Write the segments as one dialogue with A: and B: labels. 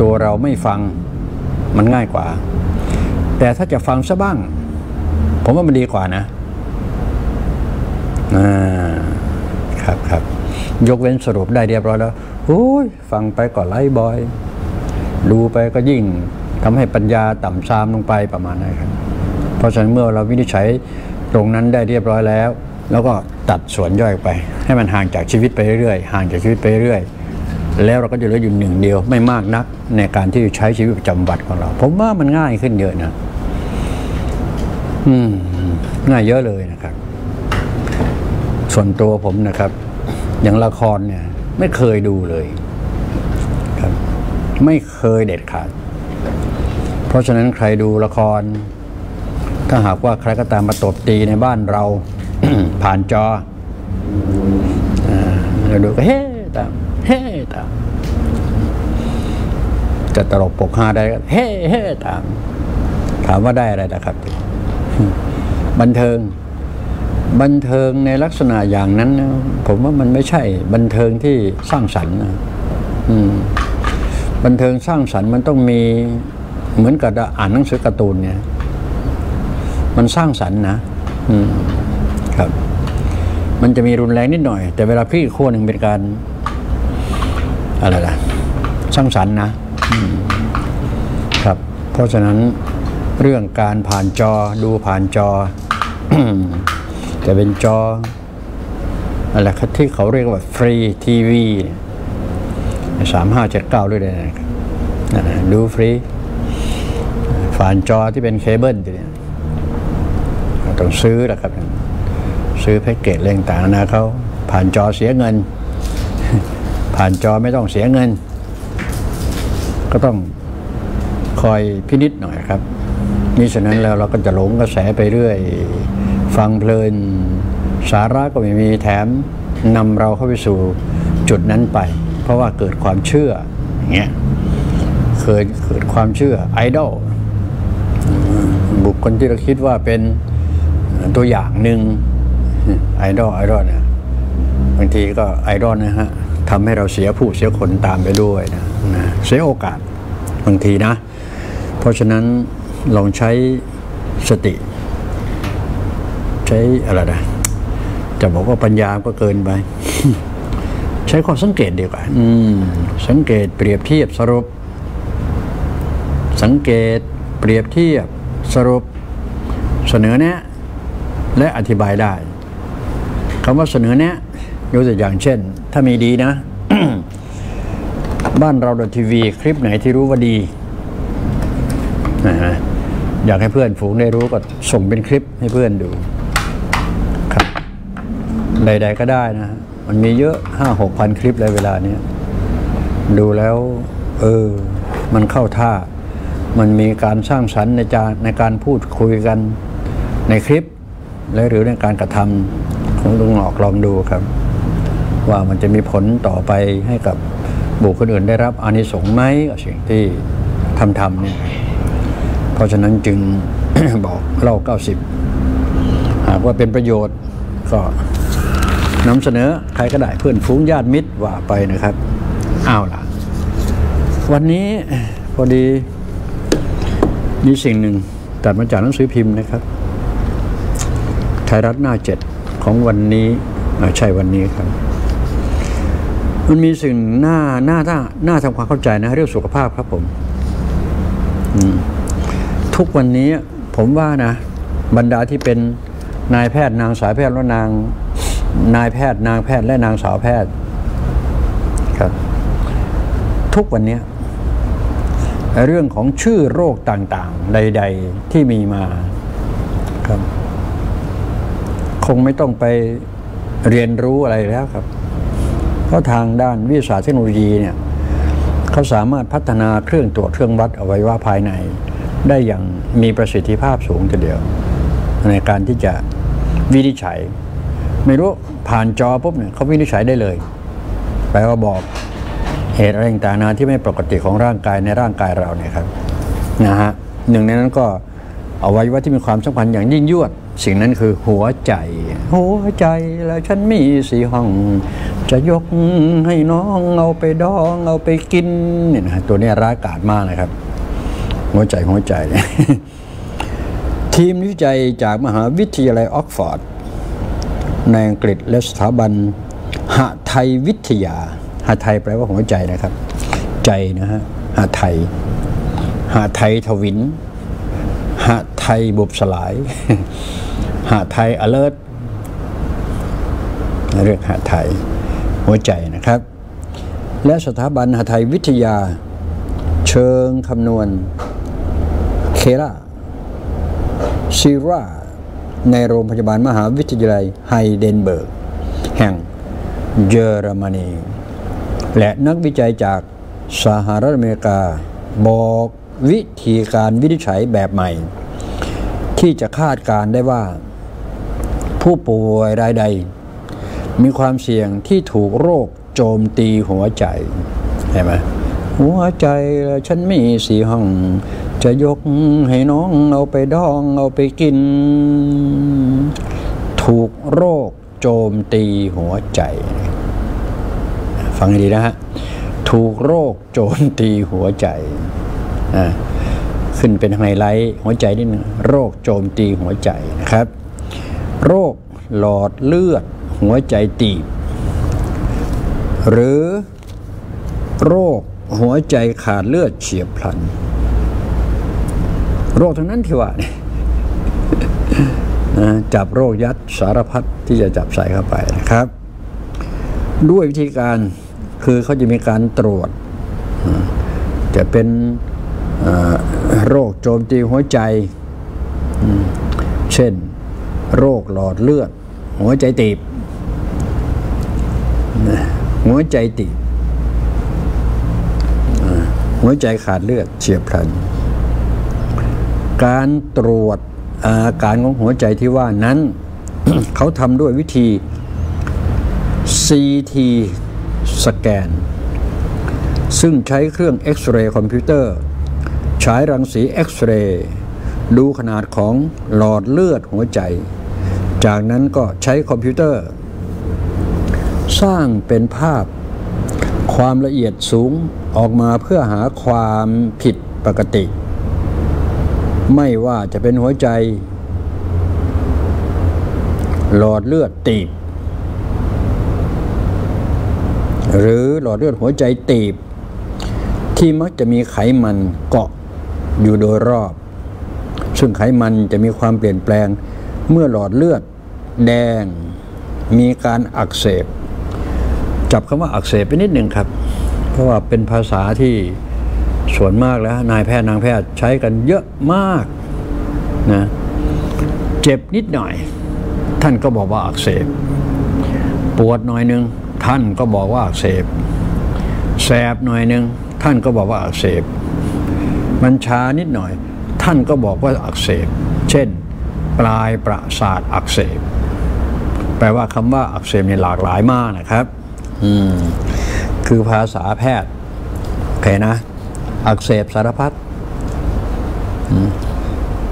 A: ตัวเราไม่ฟังมันง่ายกว่า แต่ถ้าจะฟังซะบ้าง ผมว่ามันดีกว่านะอ่าครับครับยกเว้นสรุปได้เรียบร้อยแล้วโอ้ยฟังไปก็ไล่บอย ดูไปก็ยิ่งทำให้ปัญญาต่ำซามลงไปประมาณนั้นครับเพราะฉะนั้นเมื่อเราวินิจฉัยตรงนั้นได้เรียบร้อยแล้ว แล้วก็ตัดส่วนย่อยไป ให้มันห่างจากชีวิตไปเรื่อยๆห่างจากชีวิตไปเรื่อยๆ แล้วเราก็จะเหลืออยู่หนึ่งเดียวไม่มากนักในการที่จะใช้ชีวิตประจำวันของเรา ผมว่ามันง่ายขึ้นเยอะนะอืม ง่ายเยอะเลยนะครับ ส่วนตัวผมนะครับ อย่างละครเนี่ย ไม่เคยดูเลยครับ ไม่เคยเด็ดขาด เพราะฉะนั้นใครดูละคร ถ้าหากว่าใครก็ตามมาตบตีในบ้านเรา ผ่านจอเราดูก็เฮ้ตามเฮ้ตาม จะตลกปกฮาได้เฮ้เฮ้ตาม ถามว่าได้อะไรนะครับ บันเทิง บันเทิงในลักษณะอย่างนั้นนะผมว่ามันไม่ใช่ บันเทิงที่สร้างสรรค์นะบันเทิงสร้างสรรค์มันต้องมีเหมือนกับอ่านหนังสือการ์ตูนเนี่ย มันสร้างสรรค์นะครับ มันจะมีรุนแรงนิดหน่อย แต่เวลาพลิกอีกขั้วหนึ่งเป็นการอะไรล่ะ สร้างสรรค์นะ เพราะฉะนั้นเรื่องการผ่านจอดูผ่านจอ จะเป็นจออะไรครับที่เขาเรียกว่าฟรีทีวีสามห้าเจ็ดเก้าด้วยเลยนะดูฟรีผ่านจอที่เป็นเคเบิลเนี่ยต้องซื้อนะครับ ซื้อแพ็กเกจเรื่องต่างๆนะเขาผ่านจอเสียเงิน ผ่านจอไม่ต้องเสียเงิน ก็ต้อง คอยพินิจหน่อยครับมิฉะนั้นแล้วเราก็จะหลงกระแสไปเรื่อย ฟังเพลิน สาระก็ไม่มีแถมนำเราเข้าไปสู่จุดนั้นไป เพราะว่าเกิดความเชื่ออย่างเงี้ยเคยเกิดความเชื่อไอดอลบุคคลที่เราคิดว่าเป็นตัวอย่างหนึ่งไอดอลไอดอลเนี่ยบางทีก็ไอดอลนะฮะทำให้เราเสียผู้เสียคนตามไปด้วยนะนะเสียโอกาสบางทีนะ เพราะฉะนั้นลองใช้สติ ใช้อะไรนะจะบอกว่าปัญญาก็เกินไป ใช้ความสังเกตดีกว่าอืมสังเกตเปรียบเทียบสรุป สังเกตเปรียบเทียบสรุปเสนอแนะและอธิบายได้คำว่าเสนอแนะยกตัวอย่างเช่น ถ้ามีดีนะ บ้านเราดทีวี คลิปไหนที่รู้ว่าดี นะฮะอยากให้เพื่อนฝูงได้รู้ก็ส่งเป็นคลิปให้เพื่อนดูครับใดๆก็ได้นะมันมีเยอะห้าหกพันคลิปเลยเวลานี้ดูแล้ว เออ มันเข้าท่า มันมีการสร้างสรรค์ในจาในการพูดคุยกันในคลิป และหรือในการกระทำของลุงหลอกลองดูครับ ว่ามันจะมีผลต่อไปให้กับบุคคลอื่นได้รับอานิสงส์ไหมกับสิ่งที่ทำทำเนี่ย เพราะฉะนั้นจึงบอกเล่า 90 หากว่าเป็นประโยชน์ก็นำเสนอใครก็ได้เพื่อนฝูงญาติมิตรว่าไปนะครับอ้าวล่ะ วันนี้พอดีมีสิ่งหนึ่งตัดมาจากหนังสือพิมพ์นะครับ ไทยรัฐหน้าเจ็ดของวันนี้ใช่วันนี้ครับ มันมีสิ่งหน้าหน้าหน้าหน้าทำความเข้าใจนะ เรื่องสุขภาพครับผม ทุกวันนี้ผมว่านะ บรรดาที่เป็นนายแพทย์นางสาวแพทย์และนางนายแพทย์นางแพทย์และนางสาวแพทย์ครับ ทุกวันนี้เรื่องของชื่อโรคต่างๆ ใด ๆที่มีมาครับคงไม่ต้องไปเรียนรู้อะไรแล้วครับ เพราะทางด้านวิทยาศาสตร์เทคโนโลยีเนี่ยเขาสามารถพัฒนาเครื่องตรวจเครื่องวัดอวัยวะภายใน ได้อย่างมีประสิทธิภาพสูงทีเดียว ในการที่จะวินิจฉัย ไม่รู้ผ่านจอปุ๊บเนี่ยเขาวินิจฉัยได้เลยแปลว่าบอกเหตุอะไรต่างๆนะที่ไม่ปกติของร่างกายในร่างกายเราเนี่ยครับนะฮะหนึ่งในนั้นก็เอาไวัยวะที่มีความสัมพันธ์อย่างยิ่งยวด สิ่งนั้นคือหัวใจ หัวใจแล้วฉันมีสีห้อง จะยกให้น้องเอาไปดองเอาไปกินเนี่ยนะตัวนี้ร้ายกาจมากเลยครับ หัวใจหัวใจ ทีมวิจัยจากมหาวิทยาลัยออกฟอร์ดในอังกฤษและสถาบันหะไทยวิทยาหะไทยแปลว่าหัวใจนะครับ ใจนะฮะหะไทยหะไทยทวินหะไทยบุบสลายหะไทยอเลิร์เรียกหะไทยหัวใจนะครับ และสถาบันหะไทยวิทยา เชิงคำนวณ ราซีราในโรงพยาบาลมหาวิทยาลัยไฮเดนเบิร์ก แห่งเยอรมนี และนักวิจัยจากสหรัฐอเมริกา บอกวิธีการวินิจฉัยแบบใหม่ ที่จะคาดการได้ว่า ผู้ป่วยรายใด มีความเสี่ยงที่ถูกโรคโจมตีหัวใจเห็นไหมหัวใจฉันมีสีห้อง จะยกให้น้องเอาไปดองเอาไปกิน ถูกโรคโจมตีหัวใจ ฟังให้ดีนะฮะ ถูกโรคโจมตีหัวใจอ่าขึ้นเป็นไฮไลท์หัวใจนิดนึงโรคโจมตีหัวใจนะครับ โรคหลอดเลือดหัวใจตีบ หรือโรคหัวใจขาดเลือดเฉียบพลัน โรคทั้งนั้นที่ว่าเนี่ยจับโรคยัดสารพัดที่จะจับใส่เข้าไปนะครับ ด้วยวิธีการคือเขาจะมีการตรวจ จะเป็นโรคโจมตีหัวใจ เช่น โรคหลอดเลือด หัวใจตีบ หัวใจตีบ หัวใจขาดเลือดเฉียบพลัน การตรวจอาการของหัวใจที่ว่านั้น เขาทำด้วยวิธี CT สแกน ซึ่งใช้เครื่องเอ็กซเรย์คอมพิวเตอร์ฉายรังสีเอ็กซเรย์ดูขนาดของหลอดเลือดหัวใจ จากนั้นก็ใช้คอมพิวเตอร์ สร้างเป็นภาพความละเอียดสูงออกมาเพื่อหาความผิดปกติ ไม่ว่าจะเป็นหัวใจ หลอดเลือดตีบ หรือหลอดเลือดหัวใจตีบ ที่มักจะมีไขมันเกาะอยู่โดยรอบ ซึ่งไขมันจะมีความเปลี่ยนแปลงเมื่อหลอดเลือดแดง มีการอักเสบ จับคำว่าอักเสบไปนิดหนึ่งครับ เพราะว่าเป็นภาษาที่ ส่วนมากแล้วนายแพทย์นางแพทย์ใช้กันเยอะมากนะเจ็บนิดหน่อย ท่านก็บอกว่าอักเสบ ปวดหน่อยหนึ่งท่านก็บอกว่าอักเสบแสบหน่อยหนึ่งท่านก็บอกว่าอักเสบ มันชานิดหน่อย ท่านก็บอกว่าอักเสบ เช่น ปลายประสาทอักเสบ แปลว่าคำว่าอักเสบเนี่ยหลากหลายมากนะครับ อืมคือภาษาแพทย์โอเคนะ อักเสบสารพัด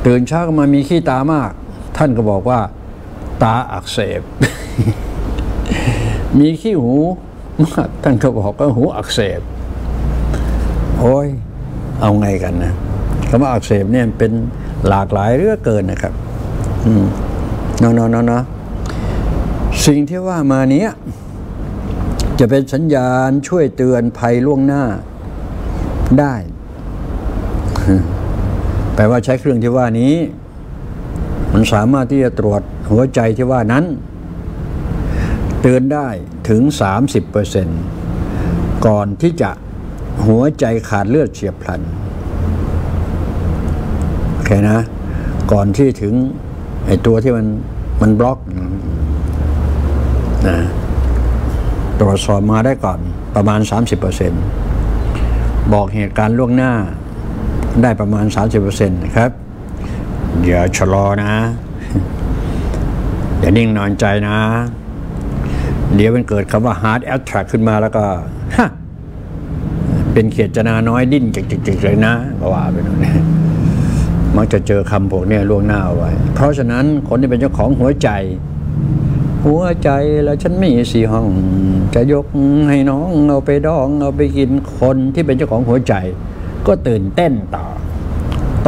A: ตื่นเช้าก็มามีขี้ตามาก ท่านก็บอกว่า ตาอักเสบ มีขี้หูมากท่านก็บอกว่าหูอักเสบโอ้ยเอาไงกันนะคำว่าอักเสบเนี่ยเป็นหลากหลายเรื่องเกินนะครับนาะเนาะเนาะเนาะสิ่งที่ว่ามาเนี้ยจะเป็นสัญญาณช่วยเตือนภัยล่วงหน้า ได้ แปลว่าใช้เครื่องที่ว่านี้ มันสามารถที่จะตรวจหัวใจที่ว่านั้น เตือนได้ถึง 30%ก่อนที่จะหัวใจขาดเลือดเฉียบพลันโอเคนะ ก่อนที่ถึงไอ้ตัวที่มันมันบล็อกนะตรวจสอบมาได้ก่อนประมาณ 30% บอกเหตุการณ์ล่วงหน้าได้ประมาณ 30%นะครับ อย่าชะลอนะ อย่านิ่งนอนใจนะ เดี๋ยวมันเกิดคำว่า hard attack ขึ้นมาแล้วก็ ฮะ เป็นเขียดจนาน้อยดิ้นจิกๆเลยนะก็ว่าไปหน่อยมักจะเจอคำพวกนี้ล่วงหน้าเอาไว้ เพราะฉะนั้นคนที่เป็นเจ้าของหัวใจ หัวใจแล้วฉันมีสี่ห้อง จะยกให้น้องเอาไปดองเอาไปกินคนที่เป็นเจ้าของหัวใจ ก็ตื่นเต้นต่อ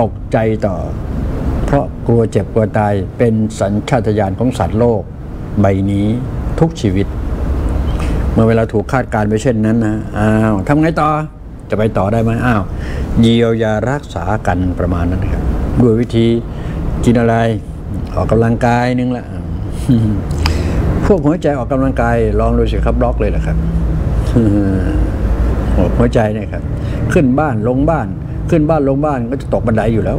A: ตกใจต่อ เพราะกลัวเจ็บกลัวตายเป็นสัญชาตญาณของสัตว์โลก ใบนี้ทุกชีวิต เมื่อเวลาถูกคาดการณ์ไปเช่นนั้นนะอ้าวทำไงต่อจะไปต่อได้ไหมอ้าวเยียวยารักษากันประมาณนั้นครับด้วยวิธีกินอะไรออกกำลังกายนึงละ พวกหัวใจออกกำลังกายลองดูสิครับบล็อกเลยแหละครับหัวใจเนี่ยครับ ขึ้นบ้านลงบ้าน ขึ้นบ้านลงบ้านก็จะตกบันไดอยู่แล้ว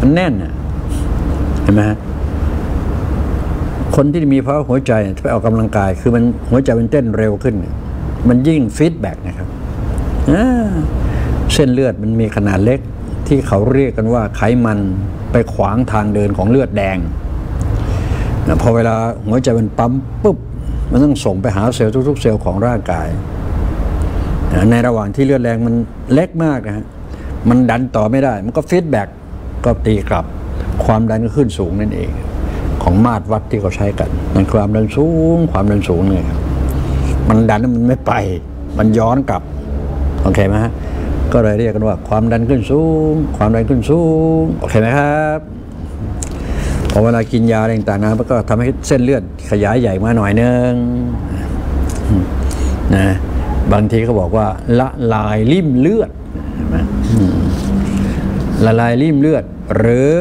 A: มันแน่นอะเห็นไหมฮะคนที่มีภาวะหัวใจถ้าไปออกกำลังกาย คือมันหัวใจมันเต้นเร็วขึ้น มันยิ่งฟีดแบ็กนะครับเส้นเลือดมันมีขนาดเล็กที่เขาเรียกกันว่าไขมันไปขวางทางเดินของเลือดแดง นะพอเวลาหัวใจมันปั๊มปุ๊บมันต้องส่งไปหาเซลล์ทุกๆ เซลล์ของร่างกายนะในระหว่างที่เลือดแรงมันเล็กมากนะฮะมันดันต่อไม่ได้ มันก็ feedback ก็ตีกลับ ความดันก็ขึ้นสูงนั่นเอง ของมาตรวัดที่เขาใช้กัน มันความดันสูง ความดันสูงเนี่ยครับมันดันแล้วมันไม่ไป มันย้อนกลับโอเคไหมฮะก็เลยเรียกกันว่า ความดันขึ้นสูง ความดันขึ้นสูงโอเคไหมครับ พอเวลากินยาอะไรต่างๆนะมันก็ทำให้เส้นเลือดขยายใหญ่มาหน่อยนึงนะบางทีเขาบอกว่า ละลายริ่มเลือดละลายริ่มเลือด หรือ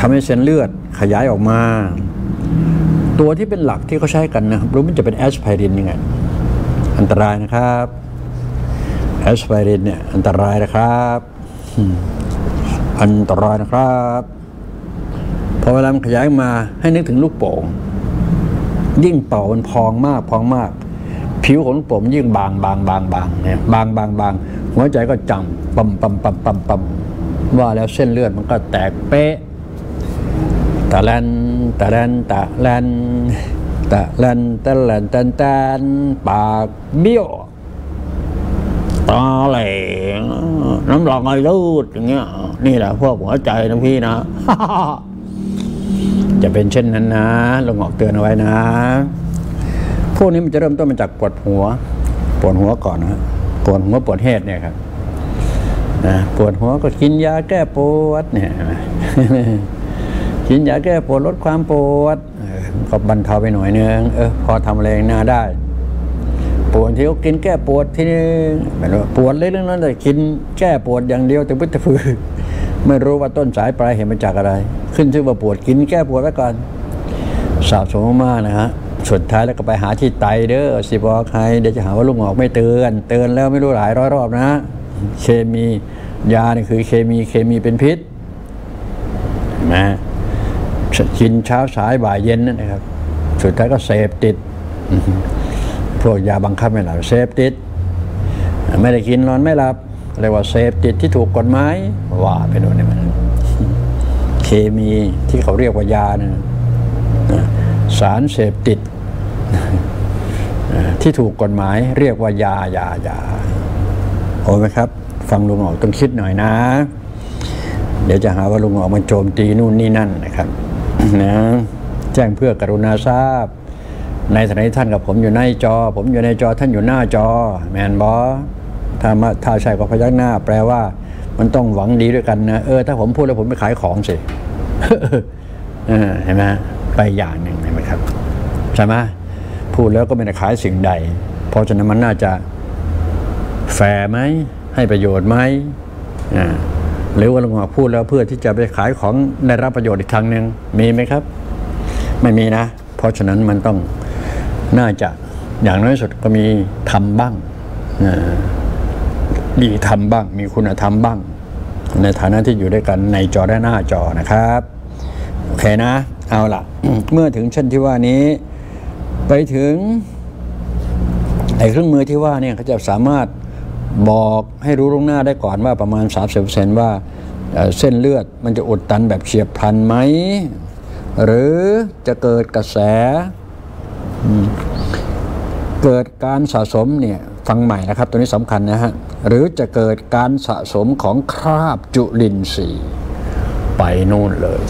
A: ทำให้เส้นเลือดขยายออกมา ตัวที่เป็นหลักที่เขาใช้กันนะครับรู้มันจะเป็นแอสไพรินยังไงอันตรายนะครับแอสไพรินเนี่ยอันตรายนะครับ อันตรายนะครับ อเวลามันขยายมาให้นึกถึงลูกโป่ง ยิ่งเป่ามันพองมากพองมาก ผิวของลูกโป่งยิ่งบางบางบางบางเนี่ยบางบางบางหัวใจก็จังปั๊มปั๊มปั๊มปั๊มปั๊มว่าแล้วเส้นเลือดมันก็แตกเป๊ะตะแลนตะแลนตะแลนตะแลนตะแลนตันตันปากเบี้ยวตาแหลงน้ำลายไหลรูดอย่างเงี้ย นี่แหละพวกหัวใจนะพี่นะ จะเป็นเช่นนั้นนะลงออกเตือนเอาไว้นะ พวกนี้มันจะเริ่มต้นมาจากปวดหัว ปวดหัวก่อนนะปวดหัวปวดเหตุเนี่ยครับนะปวดหัวก็กินยาแก้ปวดเนี่ยกินยาแก้ปวดลดความปวดก็บรรเทาไปหน่อยนึงเออพอทำอะไรหน้าได้ ปวดที่เขากินแก้ปวดที่นี่ปวดเลยเรื่องนั้นแต่กินแก้ปวดอย่างเดียวแต่พุทธพือ ไม่รู้ว่าต้นสายปลายเหตุมาจากอะไร ขึ้นชื่อว่าปวดกินแก้ปวดไว้ก่อนสาบสมมากนะฮะสุดท้ายแล้วก็ไปหาที่ไตเด้อสิบอกใครเดี๋ยวจะหาว่าลุงออกไม่เตือนเตือนแล้วไม่รู้หลายร้อยรอบนะ เคมียานี่คือเคมีเคมีเป็นพิษนไหมกินเช้าสายบ่ายเย็นนั่นนะครับ สุดท้ายก็เสพติดพวกยาบังคับไม่หลับเสพติด ไม่ได้กินนอนไม่หลับ เรียกว่าเสพติดที่ถูกกฎหมายว่าไปโดนนี่มันเคมีที่เขาเรียกว่ายานะนะสารเสพติดที่ถูกกฎหมายเรียกว่ายายายาโอ้ไหมครับ ฟังลุงออกต้องคิดหน่อยนะ เดี๋ยวจะหาว่าลุงออกมาโจมตีนู่นนี่นั่นนะครับนะแจ้งเพื่อกรุณาทราบ ในฐานะที่ท่านกับผมอยู่ในจอ ผมอยู่ในจอท่านอยู่หน้าจอ แมนบอ ถ้ามาถ้าใช่ก็พยักหน้า แปลว่า มันต้องหวังดีด้วยกันนะเออถ้าผมพูดแล้วผมไปขายของสิเห็นไหมไปอย่างหนึ่งเห็นไหมครับใช่ไหมพูดแล้วก็ไม่ได้ขายสิ่งใด เพราะฉะนั้นมันน่าจะแฟร์ไหมให้ประโยชน์ไหมหรือว่าลุงหอพูดแล้วเพื่อที่จะไปขายของได้รับประโยชน์อีกทางหนึ่งมีไหมครับ ไม่มีนะ เพราะฉะนั้นมันต้องน่าจะอย่างน้อยสุดก็มีทำบ้างอ่า ดีทำบ้าง มีคุณธรรมบ้าง ในฐานะที่อยู่ด้วยกันในจอและหน้าจอนะครับ โอเคนะ เอาล่ะ เมื่อถึงชั้นที่ว่านี้ ไปถึงไอ้เครื่องมือที่ว่าเนี่ยเขาจะสามารถบอกให้รู้ล่วงหน้าได้ก่อนว่าประมาณ 30%ว่าเอ่อเส้นเลือดมันจะอุดตันแบบเฉียบพลันไหม หรือจะเกิดกระแส เกิดการสะสมเนี่ย ฟังใหม่นะครับ ตัวนี้สำคัญนะฮะ หรือจะเกิดการสะสมของคราบจุลินทรีย์ไปนู่นเลย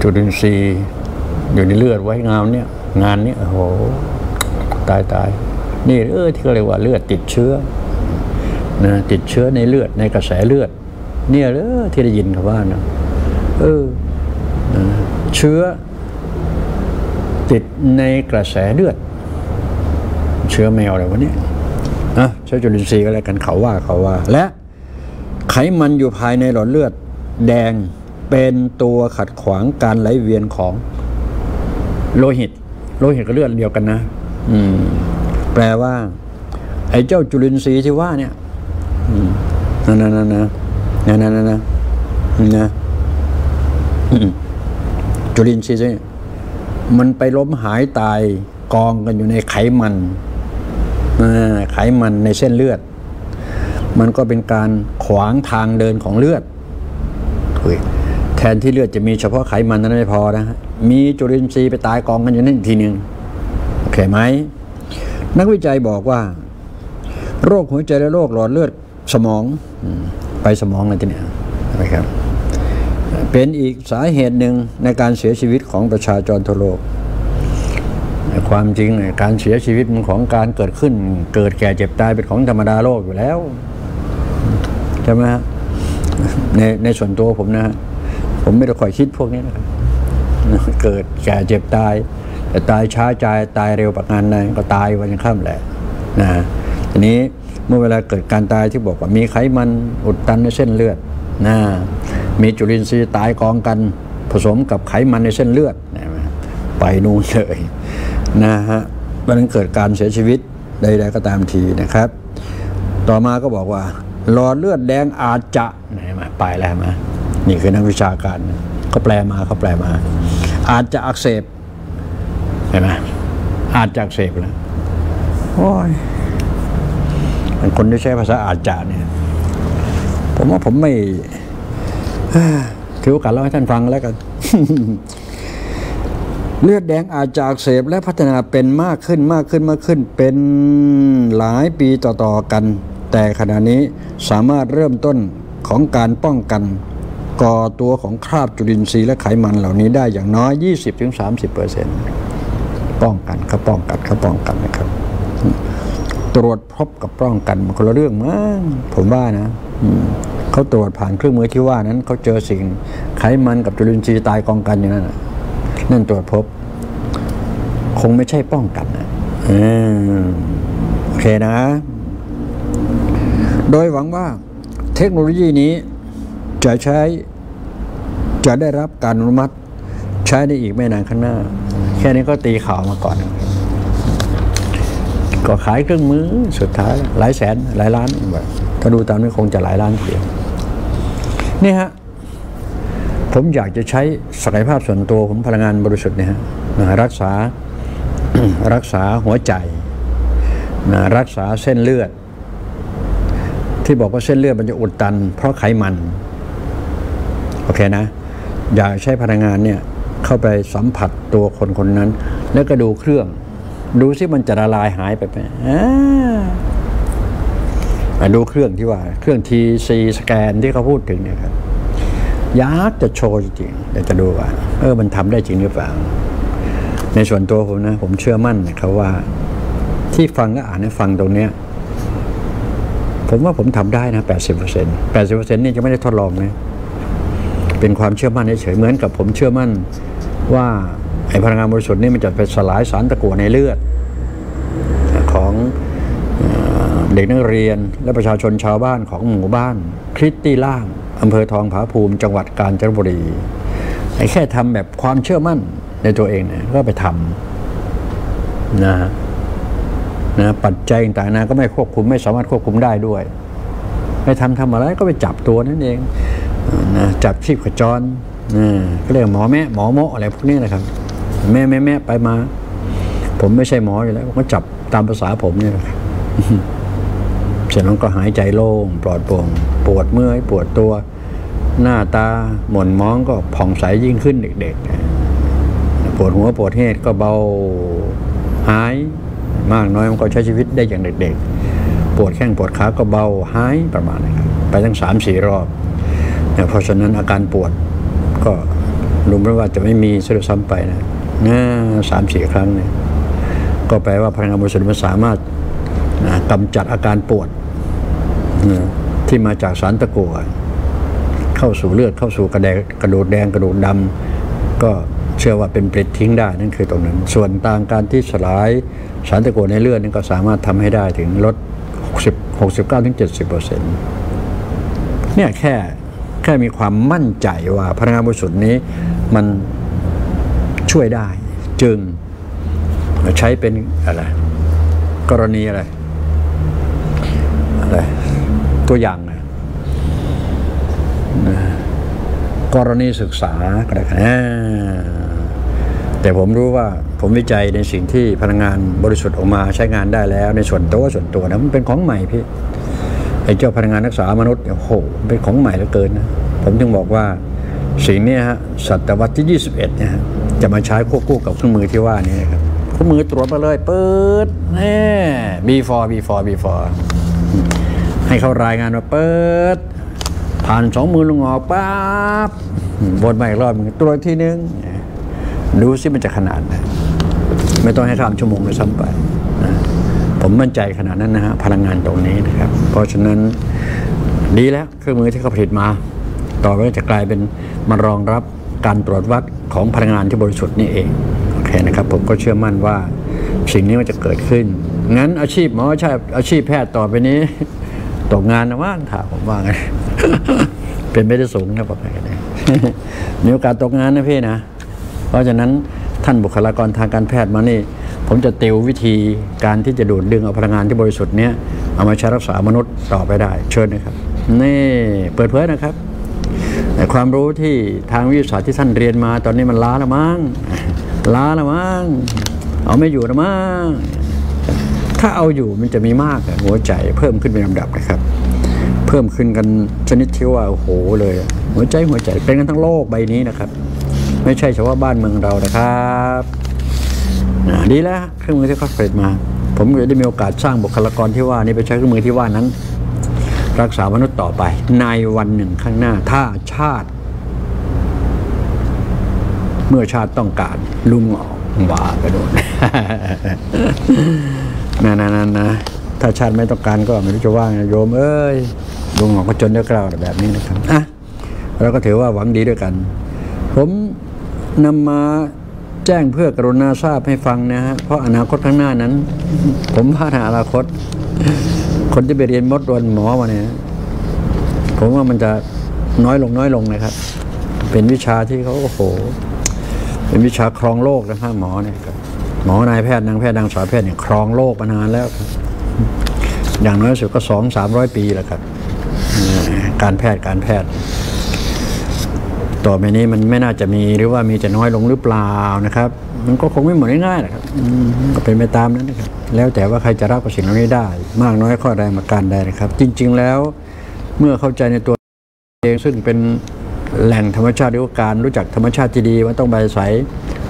A: จุลินทรีย์อยู่ในเลือดไว้งามเนี่ย งานเนี้ยโอ้โหตายตายนี่เออที่เขาเรียกว่าเลือดติดเชื้อนะติดเชื้อในเลือดในกระแสเลือด เนี่ยเออที่ได้ยินเขาว่านะเออเชื้อติดในกระแสเลือด เชื้อแมวอะไรวะเนี่ยอะเชื้อจุลินทรีย์ก็แล้วกันเขาว่าเขาว่า และไขมันอยู่ภายในหลอดเลือด แดงเป็นตัวขัดขวางการไหลเวียนของโลหิต โลหิตกับเลือดเดียวกันนะ อืม แปลว่า ไอ้เจ้าจุลินทรีย์ที่ว่าเนี่ยนั่นนั่นนั่นนะนั่นนั่นนั่นนะจุลินทรีย์เนี่ยมันไปล้มหายตายกองกันอยู่ในไขมัน ไขมันในเส้นเลือด มันก็เป็นการขวางทางเดินของเลือดอแทนที่เลือดจะมีเฉพาะไขมันนั้นไม่พอนะฮะมีจุลินทรีย์ไปตายกองกันอยู่นั่นอีกทีหนึ่งโอเคไหม นักวิจัยบอกว่า โรคหัวใจและโรคหลอดเลือดสมองไปสมองเลยทีเนี้ยนะครับ เป็นอีกสาเหตุหนึ่งในการเสียชีวิตของประชาชนทั่วโลก ความจริงการเสียชีวิตมันของการเกิดขึ้น เกิดแก่เจ็บตายเป็นของธรรมดาโลกอยู่แล้วใช่ไหมฮะในในส่วนตัวผมนะฮะผมไม่ได้คอยคิดพวกนี้นะครับเกิดแก่เจ็บตาย แต่ตายช้าใจตายเร็วประการใดก็ตายวันยังค่ำแหละนะทีนี้เมื่อเวลาเกิดการตายที่บอกว่ามีไขมันอุดตันในเส้นเลือดนะมีจุลินทรีย์ตายกองกันผสมกับไขมันในเส้นเลือดนะไปนู่นเลย นะฮะวันนั้นเกิดการเสียชีวิตใดๆก็ตามทีนะครับ ต่อมาก็บอกว่าหลอดเลือดแดงอาจจะไหนมาไปแล้วมานี่คือนักวิชาการเขาแปลมาเขาแปลมา อาจจะอักเสบเห็นไหมอาจจะอักเสบแล้วโอ้ยเป็นคนที่ใช้ภาษาอาจจะเนี่ย ผมว่าผมไม่ถือโอกาสเล่าให้ท่านฟังแล้วกัน เลือดแดงอาจจะอักเสบและพัฒนาเป็นมากขึ้นมากขึ้นมากขึ้น เป็นหลายปีต่อๆกัน แต่ขณะนี้สามารถเริ่มต้นของการป้องกันก่อตัวของคราบจุลินทรีย์และไขมันเหล่านี้ได้อย่างน้อย 20-30%เปอร์เซ็นต์ป้องกันเขาป้องกันเขาป้องกันนะครับ ตรวจพบกับป้องกันมันคนละเรื่องมั้งผมว่านะอืเขาตรวจผ่านเครื่องมือที่ว่านั้นเขาเจอสิ่งไขมันกับจุลินทรีย์ตายกองกันอย่างนั้นนะ นั่นตรวจพบ คงไม่ใช่ป้องกันนะอโอเคนะ โดยหวังว่าเทคโนโลยีนี้จะใช้ จะได้รับการอนุมัติ ใช้ได้อีกไม่นานข้างหน้า แค่นี้ก็ตีข่าวมาก่อน ก็ขายเครื่องมือสุดท้ายหลายแสนหลายล้านแบบถ้าดูตามนี้คงจะหลายล้านเดียวนี่ฮะ ผมอยากจะใช้ศักยภาพส่วนตัวผมพลังงานบริสุทธิ์เนี่ยฮะนะรักษารักษาหัวใจนะรักษาเส้นเลือด ที่บอกว่าเส้นเลือดมันจะอุดตัน เพราะไขมันโอเคนะ อยากใช้พลังงานเนี่ยเข้าไปสัมผัสตัวคนคนนั้น แล้วก็ดูเครื่อง ดูซิมันจะละลายหายไปไหมอ่าอะดูเครื่องที่ว่า เครื่องทีซีสแกนที่เขาพูดถึงเนี่ยครับ อยากจะโชว์จริงๆแต่จะดูว่า เออมันทำได้จริงหรือเปล่า ในส่วนตัวผมนะ ผมเชื่อมั่นนะครับว่า ที่ฟังและอ่านให้ฟังตรงเนี้ยผมว่าผมทำได้นะแปดสิบเปอร์เซ็นต์แปดสิบเปอร์เซ็นต์นี่จะไม่ได้ทดลองนะ เป็นความเชื่อมั่นเฉยเหมือนกับผมเชื่อมั่นว่าไอพลังงานบริสุทธิ์นี่มันจะไปสลายสารตะกั่วในเลือด ของเอ่อเด็กนักเรียนและประชาชนชาวบ้านของหมู่บ้านคริสตี้ล่าง อำเภอทองผาภูมิจังหวัดกาญจนบุรีไอ้แค่ทำแบบความเชื่อมั่นในตัวเองเนี่ยก็ไปทำนะฮะนะปัจจัยต่างๆนะก็ไม่ควบคุมไม่สามารถควบคุมได้ด้วยไม่ทำทำอะไรก็ไปจับตัวนั่นเองนะจับชีพขจรนะก็เรียกหมอแม่หมอโมอะไรพวกนี้นะครับ แม่แม่แม่ไปมา ผมไม่ใช่หมออยู่แล้วผมก็จับตามภาษาผมเนี่ยแหละ เสร็จแล้วก็หายใจโล่งปลอดโปร่งปวดเมื่อยปวดตัว หน้าตาหม่นมองก็ผ่องใสยิ่งขึ้นเด็กๆ ปวดหัวปวดเหตุก็เบาหาย มากน้อยมันก็ใช้ชีวิตได้อย่างเด็กๆ ปวดแข้งปวดขาก็เบาหายประมาณนี้ครับไปทั้งสามสี่รอบเพราะฉะนั้นอาการปวดก็รู้ไม่ว่าจะไม่มีเสียซ้ำไปนะนสามสี่ครั้งเนี่ยก็แปลว่าพลังงานบริสุทธิ์มันสามารถนะกำจัดอาการปวด ที่มาจากสารตะกั่วเข้าสู่เลือดเข้าสู่กระแดกระดูกแดงกระดูกดำก็เชื่อว่าเป็นเปริดทิ้งได้นั่นคือตรงนั้น ส่วนต่างการที่สลายสารตะกั่วในเลือดนี่ก็สามารถทำให้ได้ถึงลด 60 69ถึง70เปอร์เซ็นต์เนี่ยแค่แค่มีความมั่นใจว่าพลังงานบริสุทธิ์นี้มันช่วยได้ จึงใช้เป็นอะไร กรณีอะไรอะไร ตัวอย่างนะกรณีศึกษาก็ได้นแต่ผมรู้ว่าผมวิจัยในสิ่งที่พลังงานบริสุทธิ์ออกมาใช้งานได้แล้วในส่วนตัวส่วนตัวนะมันเป็นของใหม่พี่ไอ้เจ้าพลังงานรักษามนุษย์โอ้โหเป็นของใหม่เหลือเกินนะผมจึงบอกว่าสิ่งนี้ฮะศตวรรษที่ 21เนี่ยจะมาใช้ควบคู่กับเครื่องมือที่ว่านี้นะครับเครื่องมือตรวจมาเลยเปิดแน่ before before before ให้เขารายงานมาเปิด ผ่านสองมือลงออกปั๊บวนมาอีกรอบนึงตรวจทีนึง ดูซิมันจะขนาดไหนไม่ต้องให้ข้ามชั่วโมงเลยซ้ำไปนะผมมั่นใจขนาดนั้นนะฮะพลังงานตรงนี้นะครับ เพราะฉะนั้นดีแล้วเครื่องมือที่เขาผลิตมา ต่อไปจะกลายเป็นมารองรับการตรวจวัดของพลังงานที่บริสุทธิ์นี่เองโอเคนะครับ ผมก็เชื่อมั่นว่าสิ่งนี้มันจะเกิดขึ้น งั้นอาชีพหมอใช่อาชีพแพทย์ต่อไปนี้ ตกงานนะว่างถามผมว่าไงเป็นไม่ได้สูงนะบอกให้กันเลยมีโอกาสตกงานนะพี่นะ เพราะฉะนั้นท่านบุคลากรทางการแพทย์มานี่ ผมจะติววิธีการที่จะดูดดึงเอาพลังงานที่บริสุทธิ์เนี้ยเอามาใช้รักษามนุษย์ต่อไปได้ เชิญนะครับ นี่เปิดเผยนะครับแต่ความรู้ที่ทางวิทยาศาสตร์ที่ท่านเรียนมา ตอนนี้มันล้าละมั้งล้าละมั้งเอาไม่อยู่ละมั้ง ถ้าเอาอยู่มันจะมีมากอะหัวใจเพิ่มขึ้นเป็นลำดับนะครับ เพิ่มขึ้นกันชนิดที่ว่าโอ้โหเลย หัวใจหัวใจเป็นกันทั้งโลกใบนี้นะครับ ไม่ใช่เฉพาะบ้านเมืองเรานะครับอ่าดีแล้วฮะเครื่องมือที่เขาผลิตมา ผมก็ได้มีโอกาสสร้างบุคลากรที่ว่านี้ไปใช้เครื่องมือที่ว่านั้น รักษามนุษย์ต่อไป ในวันหนึ่งข้างหน้าถ้าชาติ เมื่อชาติต้องการลุงออกว่าไปโดน นั่นนั่นนะถ้าชาติไม่ต้องการก็ไม่รู้จะว่าไงโยมเอ้ยลุงออกก็จนเดือกล่าวแบบนี้นะครับอะเราก็ถือว่าหวังดีด้วยกัน ผมนำมาแจ้งเพื่อกรุณาทราบให้ฟังนะฮะ เพราะอนาคตข้างหน้านั้น ผมพาดหาอนาคต คนที่ไปเรียนมดวนหมอมาเนี่ย ผมว่ามันจะน้อยลงน้อยลงนะครับ เป็นวิชาที่เขาโอ้โห เป็นวิชาครองโลกนะฮะหมอเนี่ย หมอนายแพทย์นางแพทย์นางสาวแพทย์เนี่ยครองโลกมานานแล้ว อย่างน้อยสุดก็สองสามร้อยปีแล้วครับการแพทย์การแพทย์ ต่อไปนี้มันไม่น่าจะมีหรือว่ามีจะน้อยลงหรือเปล่านะครับ มันก็คงไม่หมดง่ายๆนะครับก็เป็นไปตามนั้นนะครับ แล้วแต่ว่าใครจะรับกับสิ่งเหล่านี้ได้ มากน้อยข้อใดมาการใดนะครับ จริง ๆ แล้วเมื่อเข้าใจในตัวเองซึ่งเป็นแหล่งธรรมชาติหรือว่าการรู้จักธรรมชาติที่ดีว่าต้องไปอาย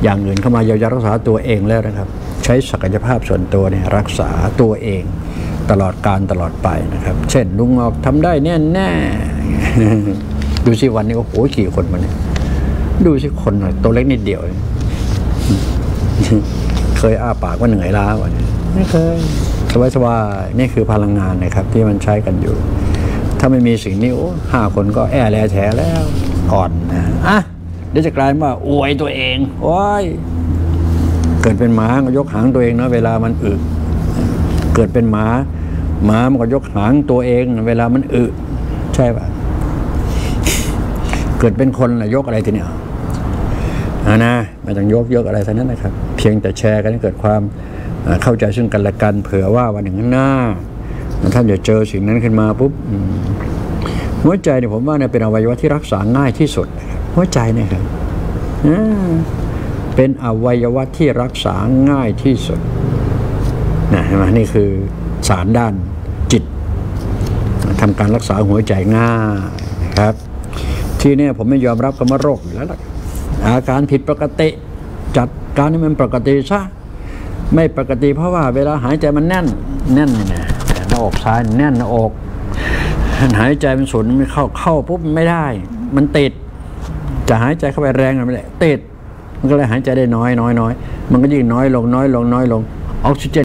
A: อย่างอื่นเข้ามาเยียวยารักษาตัวเองแล้วนะครับ ใช้ศักยภาพส่วนตัวเนี่ยรักษาตัวเองตลอดการตลอดไปนะครับ เช่นลุงออกทำได้แน่แน่ๆดูสิวันนี้โอ้โหกี่คนมาเนี่ยดูสิคนหน่อยตัวเล็กนิดเดียวเองเคยอ้าปากว่าเหนื่อยล้าวันนี้ไม่เคยสบายสบายๆนี่คือพลังงานนะครับ ที่มันใช้กันอยู่ ถ้าไม่มีสิ่งนี้โอ้ห้าคนก็แอแลแถแล้วอ่อนนะอะ เดี๋ยวจะกลายเป็นว่าอวยตัวเองโอ้ยเกิดเป็นหมาก็ยกหางตัวเองนะเวลามันอึเกิดเป็นหมาหมามันก็ยกหางตัวเองเวลามันอึใช่ปะเกิดเป็นคนนะยกอะไรทีเนี้ยอานะไม่ต้องยกยกอะไรทั้งนั้นนะครับ เพียงแต่แชร์กันให้เกิดความเข้าใจซึ่งกันและกันเผื่อว่าวันหนึ่งข้างหน้าท่านจะเจอสิ่งนั้นขึ้นมาปุ๊บหัวใจเนี่ยผมว่าเนี่ยเป็นอวัยวะที่รักษาง่ายที่สุด หัวใจเนี่ยครับเป็นอวัยวะที่รักษาง่ายที่สุดนะเห็นไหมนี่คือสารด้านจิตทำการรักษาหัวใจง่ายนะครับ ที่นี่ผมไม่ยอมรับคำว่าโรคอยู่แล้วล่ะอาการผิดปกติจัดการให้มันปกติซะไม่ปกติเพราะว่าเวลาหายใจมันแน่น แน่นเนี่ยหน้าอกซ้ายแน่นหน้าอกหายใจมันสูดไม่เข้าเข้าปุ๊บไม่ได้ มันติด จะหายใจเข้าไปแรงมันไม่ได้ติดมันก็เลยหายใจได้น้อยน้อยน้อยมันก็ยิ่งน้อยลงน้อยลงน้อยลงออกซิเจน